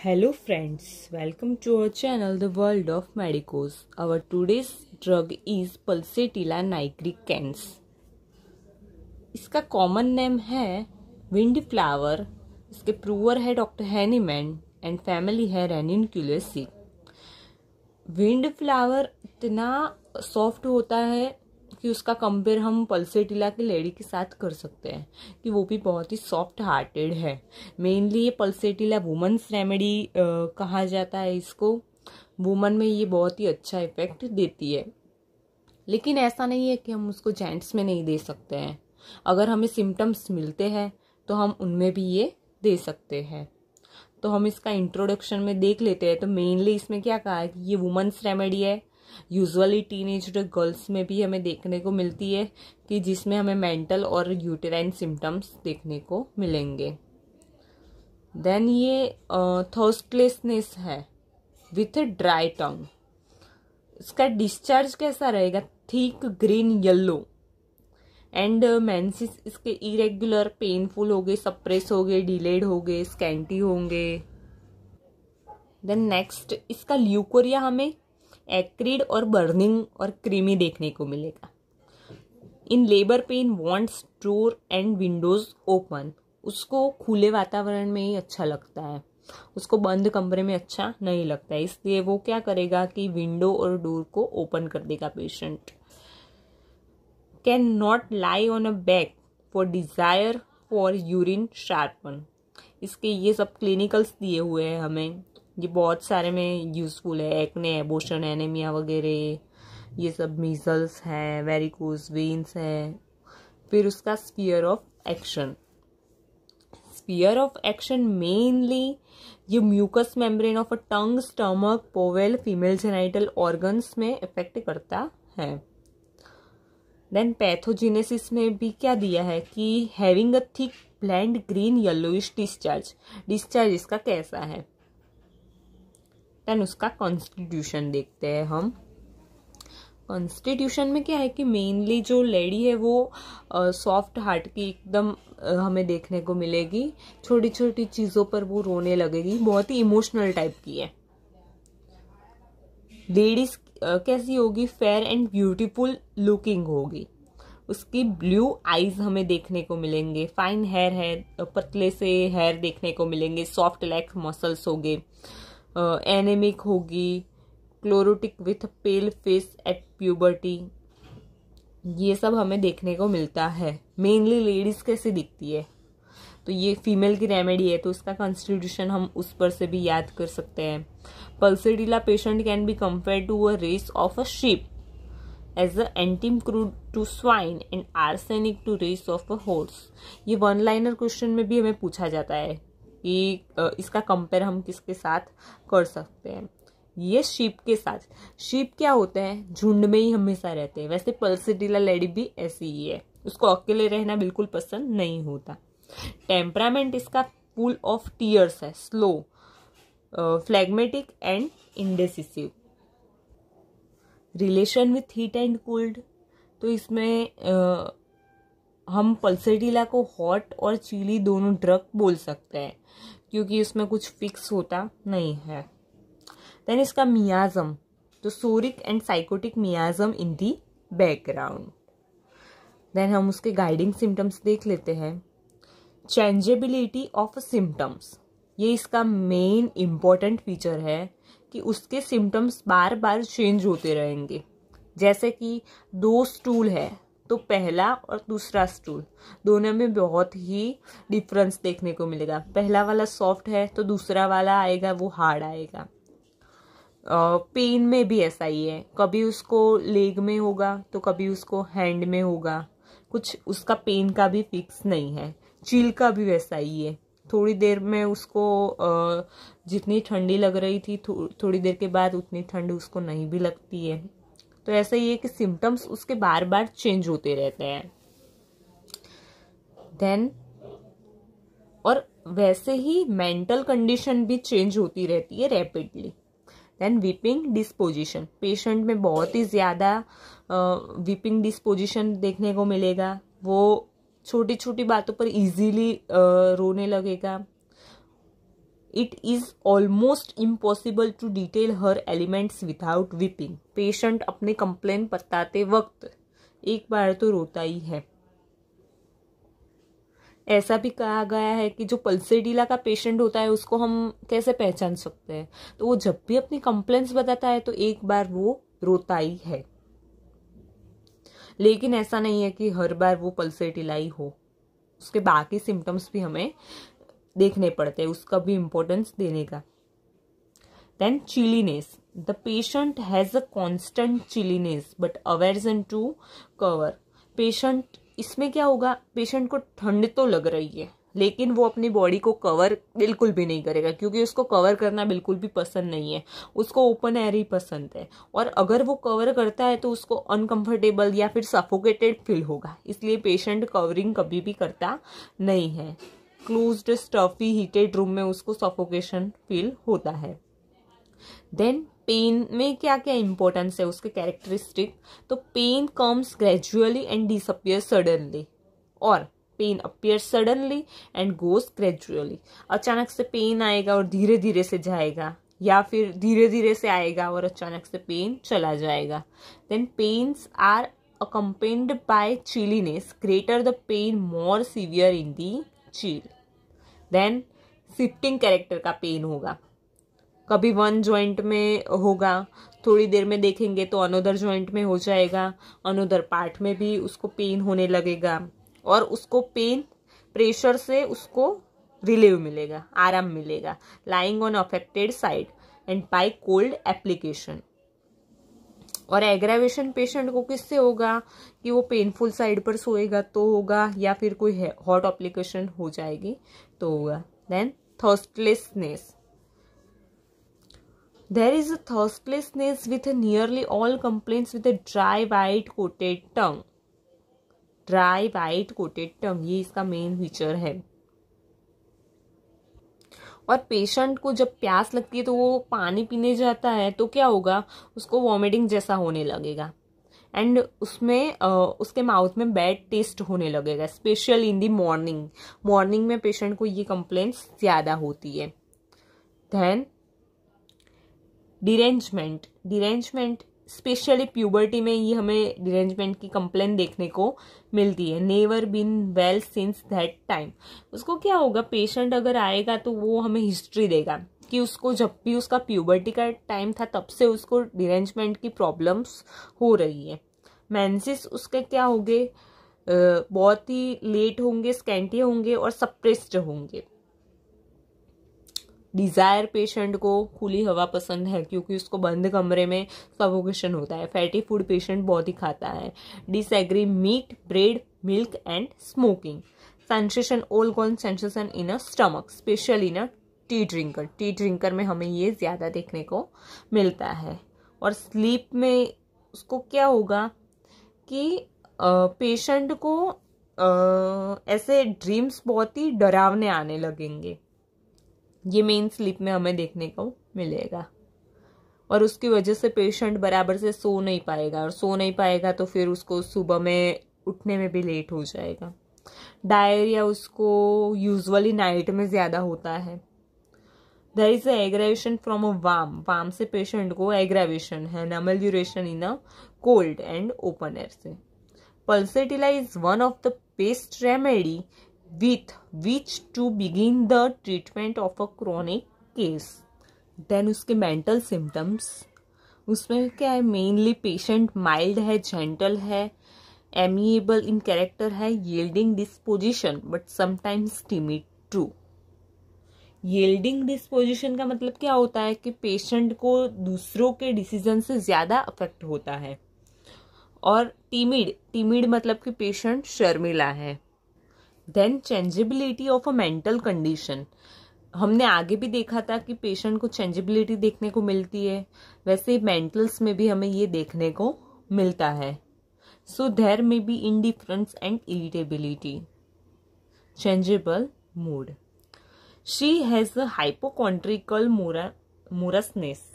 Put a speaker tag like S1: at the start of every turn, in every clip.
S1: Hello friends welcome to our channel the world of medicos our today's drug is pulsatilla nigricans इसका common name है wind flower इसके prover है doctor Hahnemann and family है रेनिन ranunculaceae wind flower इतना soft होता है कि उसका कंपेयर हम पल्सेटिला की लेडी के साथ कर सकते हैं, कि वो भी बहुत ही सॉफ्ट हार्टेड है। मेनली ये पल्सेटिला वुमेंस रेमेडी कहा जाता है इसको। वुमन में ये बहुत ही अच्छा इफ़ेक्ट देती है। लेकिन ऐसा नहीं है कि हम उसको जेंट्स में नहीं दे सकते हैं। अगर हमें सिम्टम्स मिलते हैं तो हम उनमें भी ये दे सकते हैं। तो हम इसका इंट्रोडक्शन में देख लेते हैं। तो मेनली इसमें क्या कहा है कि ये वुमेंस रेमेडी है। यूजुअली टीनेज गर्ल्स में भी हमें देखने को मिलती है कि जिसमें हमें मेंटल और यूटेराइन सिम्टम्स देखने को मिलेंगे। देन ये थर्स्टलेसनेस है, विथ ड्राई टंग। इसका डिस्चार्ज कैसा रहेगा? Thick green yellow. And menses इसके इरेगुलर, पेनफुल हो गए, सप्रेस हो गए, डिलेड हो गए, स्कैंटी होंगे। देन नेक्स्ट इसका ल्यूकोरिया हमें एक्रिड और बर्निंग और क्रीमी देखने को मिलेगा। In labour pain wants door and windows open उसको खुले वातावरण में ही अच्छा लगता है। उसको बंद कमरे में अच्छा नहीं लगता है। इसलिए वो क्या करेगा कि विंडो और डोर को ओपन कर देगा patient can not lie on a back for desire for urine sharpen इसके ये सब क्लिनिकल्स दिए हुए हैं हमें। ये बहुत सारे में यूज़फुल है एक्ने एबोशन एनेमिया वगैरह, ये सब मीजल्स है वेरिकोज वेन्स है। फिर उसका sphere of action sphere of action mainly ये mucous membrane of a tongue stomach bowel female genital organs में इफ़ेक्ट करता है। देन पैथोजिनेसिस में भी क्या दिया है कि having a thick bland green yellowish discharge discharge इसका कैसा है? देन उसका कॉन्स्टिट्यूशन देखते हैं हम। कॉन्स्टिट्यूशन में क्या है कि मेनली जो लेडी है वो सॉफ्ट हार्ट की एकदम हमें देखने को मिलेगी। छोटी छोटी चीज़ों पर वो रोने लगेगी। बहुत ही इमोशनल टाइप की है। लेडीज़ कैसी होगी? फेयर एंड ब्यूटीफुल लुकिंग होगी। उसकी ब्लू आईज हमें देखने को मिलेंगे। फाइन हेयर है पतले से हेयर देखने को मिलेंगे। सॉफ्ट लेग मसल्स होंगे। एनेमिक होगी chlorotic with pale face at puberty ये सब हमें देखने को मिलता है। मेनली लेडीज़ कैसे दिखती है? तो ये फीमेल की रेमेडी है तो इसका कॉन्स्टिट्यूशन हम उस पर से भी याद कर सकते हैं। Pulsatilla patient can be compare to a race of a sheep as a antim crud to swine and arsenic to race of a horse ये वन लाइनर क्वेश्चन में भी हमें पूछा जाता है। कि इसका कंपेयर हम किसके साथ कर सकते हैं? ये शीप के साथ। शीप क्या होते हैं? झुंड में ही हमेशा रहते हैं। वैसे पल्सिटिला लेडी भी ऐसी ही है। उसको अकेले रहना बिल्कुल पसंद नहीं होता। टेम्परामेंट इसका फुल ऑफ़ टीयर्स है। Slow phlegmatic and indecisive relation with heat and cold तो इसमें uh, हम पल्सेटिला को हॉट और चिली दोनों ड्रग बोल सकते हैं, क्योंकि इसमें कुछ फिक्स होता नहीं है। देन इसका मियाजम तो psoric and sycotic miasm in the background then हम उसके गाइडिंग सिम्टम्स देख लेते हैं। चेंजेबिलिटी ऑफ़ सिम्टम्स ये इसका मेन इंपॉर्टेंट फीचर है कि उसके सिम्टम्स बार बार चेंज होते रहेंगे। जैसे कि दो स्टूल है तो पहला और दूसरा स्टूल दोनों में बहुत ही डिफरेंस देखने को मिलेगा। पहला वाला सॉफ्ट है तो दूसरा वाला आएगा वो हार्ड आएगा। पेन में भी ऐसा ही है। कभी उसको लेग में होगा तो कभी उसको हैंड में होगा। कुछ उसका पेन का भी फिक्स नहीं है। चील का भी वैसा ही है। थोड़ी देर में उसको जितनी ठंडी लग रही थी थो, थोड़ी देर के बाद उतनी ठंड उसको नहीं भी लगती है। तो ऐसा ही है कि सिम्टम्स उसके बार बार चेंज होते रहते हैं। देन और वैसे ही मेंटल कंडीशन भी चेंज होती रहती है rapidly then weeping disposition patient में बहुत ही ज़्यादा विपिंग डिस्पोजिशन देखने को मिलेगा। वो छोटी छोटी बातों पर इजीली रोने लगेगा। It is almost impossible to detail her elements without weeping patient अपने कंप्लेन बताते वक्त एक बार तो रोता ही है। ऐसा भी कहा गया है कि जो पल्सेडीला का पेशेंट होता है, उसको हम कैसे पहचान सकते हैं? तो वो जब भी अपनी कंप्लेंट्स बताता है तो एक बार वो रोता ही है। लेकिन ऐसा नहीं है कि हर बार वो पल्सेटिला ही हो। उसके बाकी सिम्टम्स भी हमें देखने पड़ते हैं, उसका भी इम्पोर्टेंस देने का। Then chilliness the patient has a constant chilliness but aversion to cover patient इसमें क्या होगा? पेशेंट को ठंड तो लग रही है, लेकिन वो अपनी बॉडी को कवर बिल्कुल भी नहीं करेगा, क्योंकि उसको कवर करना बिल्कुल भी पसंद नहीं है। उसको ओपन एयर ही पसंद है। और अगर वो कवर करता है तो उसको अनकंफर्टेबल या फिर सफोकेटेड फील होगा। इसलिए पेशेंट कवरिंग कभी भी करता नहीं है। क्लोज्ड स्टफी हीटेड रूम में उसको सफोकेशन फील होता है। देन पेन में क्या क्या इंपॉर्टेंस है उसके कैरेक्टरिस्टिक तो pain comes gradually and disappear suddenly और pain appear suddenly and goes gradually अचानक से पेन आएगा और धीरे धीरे से जाएगा, या फिर धीरे धीरे से आएगा और अचानक से पेन चला जाएगा। Then pains are accompanied by chilliness greater the pain more severe in the chill then shifting character का पेन होगा। कभी वन जॉइंट में होगा, थोड़ी देर में देखेंगे तो अनोदर जॉइंट में हो जाएगा अनोदर पार्ट में भी उसको पेन होने लगेगा। और उसको पेन प्रेशर से उसको रिलीव मिलेगा, आराम मिलेगा lying on affected side and by cold application और एग्रेवेशन पेशेंट को किससे होगा? कि वो पेनफुल साइड पर सोएगा तो होगा, या फिर कोई हॉट एप्लीकेशन हो जाएगी तो होगा। Then thirstlessness There is a thirstlessness with nearly all complaints with a dry, white, coated tongue. Dry white coated tongue ये इसका मेन फीचर है। और पेशेंट को जब प्यास लगती है तो वो पानी पीने जाता है तो क्या होगा? उसको वॉमिटिंग जैसा होने लगेगा। एंड उसमें उसके माउथ में बैड टेस्ट होने लगेगा special in the morning morning में पेशेंट को ये कंप्लेंट्स ज़्यादा होती है। Then derangement derangement specially puberty में ये हमें डिरेंजमेंट की कंप्लेन देखने को मिलती है। Never been well since that time उसको क्या होगा? पेशेंट अगर आएगा तो वो हमें हिस्ट्री देगा कि उसको जब भी उसका प्यूबर्टी का टाइम था, तब से उसको डिरेंजमेंट की प्रॉब्लम्स हो रही है। मैंसिस उसके क्या होंगे? बहुत ही लेट होंगे स्कैंटी होंगे और सप्रेस्ड होंगे। डिज़ायर पेशेंट को खुली हवा पसंद है क्योंकि उसको बंद कमरे में सफोकेशन होता है। फैटी फ़ूड पेशेंट बहुत ही खाता है। Disagree meat bread milk and smoking sensation all gone sensation in a stomach special in a tea drinker tea drinker में हमें ये ज़्यादा देखने को मिलता है। और स्लीप में उसको क्या होगा कि पेशेंट को आ, ऐसे ड्रीम्स बहुत ही डरावने आने लगेंगे। ये मेन स्लीप में हमें देखने को मिलेगा। और उसकी वजह से पेशेंट बराबर से सो नहीं पाएगा। और सो नहीं पाएगा तो फिर उसको सुबह में उठने में भी लेट हो जाएगा। डायरिया उसको यूजुअली नाइट में ज़्यादा होता है। There is aggravation from a warm warm से पेशेंट को एग्रेवेशन है। नमल in a cold and open air से। Pulsatilla is one of the best remedy with which to begin the treatment of a chronic case. Then उसके mental symptoms उसमें क्या है? Mainly patient mild है gentle है amiable in character है yielding disposition but sometimes timid to yielding disposition का मतलब क्या होता है? कि पेशेंट को दूसरों के डिसीज़न से ज़्यादा अफेक्ट होता है। और टिमिड टिमिड मतलब कि पेशेंट शर्मिला है। Then changeability of a mental condition हमने आगे भी देखा था कि पेशेंट को चेंजेबिलिटी देखने को मिलती है। वैसे मेंटल्स में भी हमें ये देखने को मिलता है। So there may be indifference and irritability changeable mood she has a hypochondriacal moroseness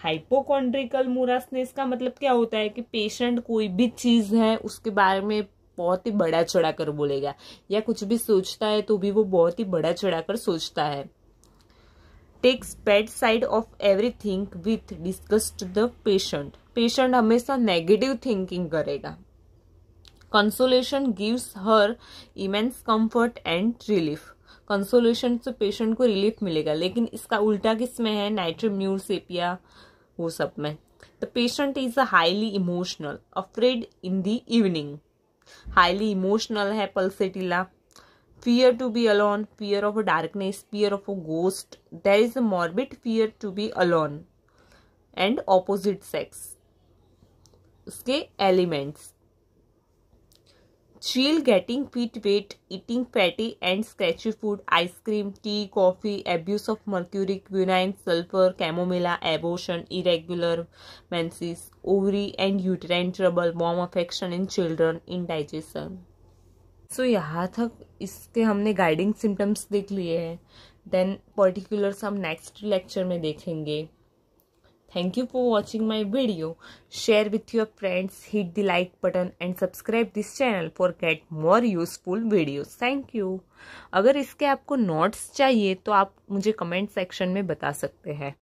S1: hypochondriacal moroseness का मतलब क्या होता है कि पेशेंट कोई भी चीज़ है, उसके बारे में बहुत ही बड़ा चढ़ा कर बोलेगा। या कुछ भी सोचता है तो भी वो बहुत ही बड़ा चढ़ा कर सोचता है। Takes bad side of everything with discussed the patient patient हमेशा नेगेटिव थिंकिंग करेगा। Consolation gives her immense comfort and relief consolation से पेशेंट को रिलीफ मिलेगा। लेकिन इसका उल्टा किसमें है? नाइट्रोम्यूल सेपिया वो सब में। The patient is a highly emotional afraid in the evening highly emotional है pulsatilla fear to be alone fear of darkness fear of a ghost there is a morbid fear to be alone and opposite sex उसके elements chill getting feet wet eating fatty and scratchy food ice cream tea coffee abuse of mercury quinine sulfur chamomilla abortion irregular menses ovary and uterine trouble warm affection in children indigestion so so, यहाँ तक इसके हमने guiding symptoms देख लिए हैं then particulars हम next lecture में देखेंगे thank you for watching my video share with your friends hit the like button and subscribe this channel for get more useful videos thank you अगर इसके आपको notes चाहिए तो आप मुझे कमेंट सेक्शन में बता सकते हैं।